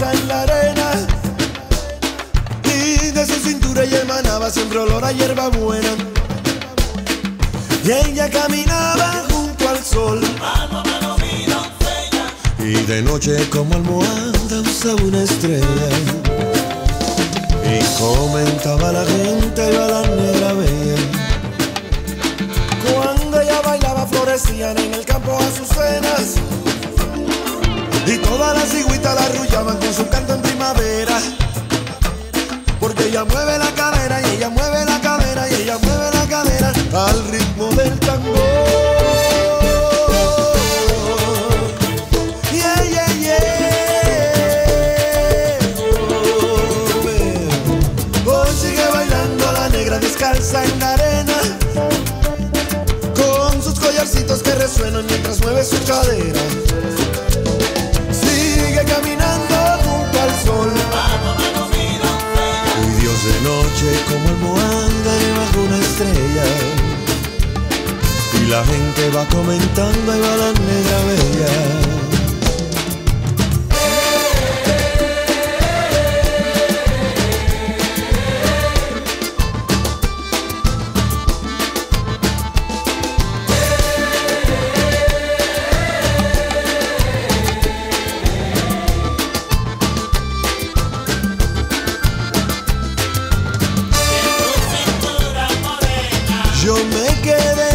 en la arena. Y de su cintura ella emanaba siempre olor a hierba buena. Y ella caminaba junto al sol. Y de noche como almohada usaba una estrella. Y comentaba la gente y a la negra bella. Cuando ella bailaba florecían en el campo azucenas. Y todas las cigüitas la arrullaban su canto en primavera. Porque ella mueve la cadera y ella mueve la cadera y ella mueve la cadera al ritmo del tambor. Oh, en la arena. Con sus collarcitos que resuenan mientras mueve su cadera. La gente va comentando y va la negra bella. Yo me quedé